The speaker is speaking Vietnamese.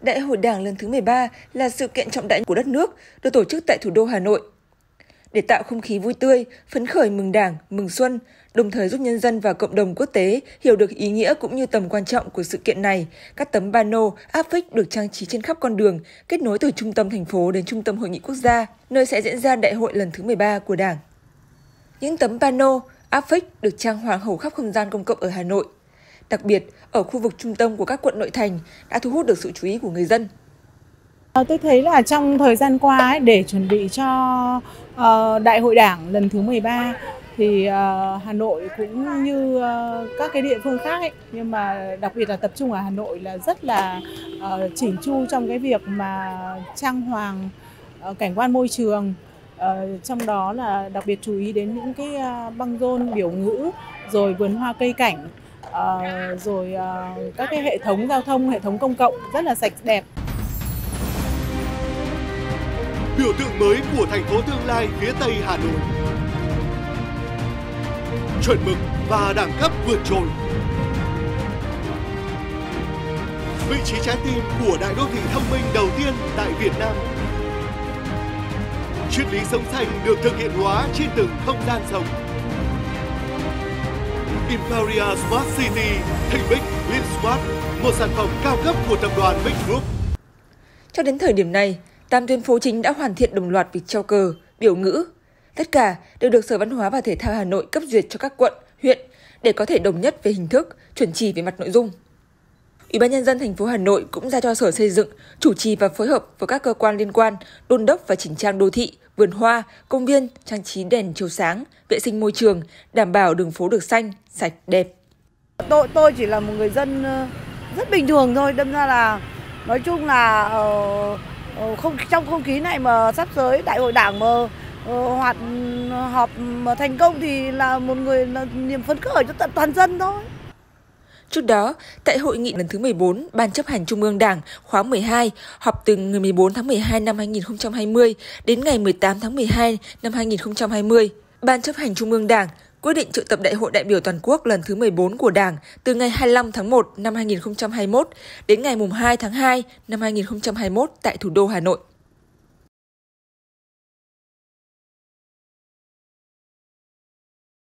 Đại hội Đảng lần thứ 13 là sự kiện trọng đại của đất nước, được tổ chức tại thủ đô Hà Nội. Để tạo không khí vui tươi, phấn khởi mừng Đảng, mừng xuân, đồng thời giúp nhân dân và cộng đồng quốc tế hiểu được ý nghĩa cũng như tầm quan trọng của sự kiện này, các tấm pano, áp phích được trang trí trên khắp con đường, kết nối từ trung tâm thành phố đến trung tâm hội nghị quốc gia, nơi sẽ diễn ra đại hội lần thứ 13 của Đảng. Những tấm pano, áp phích được trang hoàng hầu khắp không gian công cộng ở Hà Nội – đặc biệt ở khu vực trung tâm của các quận nội thành đã thu hút được sự chú ý của người dân. À, tôi thấy là trong thời gian qua ấy, để chuẩn bị cho uh, Đại hội Đảng lần thứ 13 thì uh, Hà Nội cũng như uh, các cái địa phương khác ấy, nhưng mà đặc biệt là tập trung ở Hà Nội là rất là uh, chỉnh chu trong cái việc mà trang hoàng uh, cảnh quan môi trường uh, trong đó là đặc biệt chú ý đến những cái uh, băng rôn biểu ngữ rồi vườn hoa cây cảnh uh, rồi uh, các cái hệ thống giao thông, hệ thống công cộng rất là sạch đẹp. Biểu tượng mới của thành phố tương lai phía Tây Hà Nội. Chuẩn mực và đẳng cấp vượt trội. Vị trí trái tim của đại đô thị thông minh đầu tiên tại Việt Nam. Triết lý sống xanh được thực hiện hóa trên từng không gian sống. Imperia Smart City, Thịnh Bích, Lin Smart, một sản phẩm cao cấp của tập đoàn Big Group. Cho đến thời điểm này, tam tuyến phố chính đã hoàn thiện đồng loạt việc treo cờ, biểu ngữ. Tất cả đều được Sở Văn hóa và Thể thao Hà Nội cấp duyệt cho các quận, huyện để có thể đồng nhất về hình thức, chuẩn chỉ về mặt nội dung. Ủy ban nhân dân thành phố Hà Nội cũng ra cho Sở Xây dựng chủ trì và phối hợp với các cơ quan liên quan đôn đốc và chỉnh trang đô thị, vườn hoa, công viên, trang trí đèn chiếu sáng, vệ sinh môi trường, đảm bảo đường phố được xanh, sạch, đẹp. Tôi tôi chỉ là một người dân ờ, rất bình thường thôi, đâm ra là nói chung là ờ, ờ, không trong không khí này mà sắp tới đại hội đảng mà hoạt họp mà thành công thì là một người là niềm phấn khởi cho tận toàn dân thôi. Trước đó, tại hội nghị lần thứ 14 Ban chấp hành Trung ương Đảng khóa 12 họp từ ngày 14 tháng 12 năm 2020 đến ngày 18 tháng 12 năm 2020, Ban chấp hành Trung ương Đảng quyết định triệu tập Đại hội đại biểu toàn quốc lần thứ 14 của Đảng từ ngày 25 tháng 1 năm 2021 đến ngày 2 tháng 2 năm 2021 tại thủ đô Hà Nội.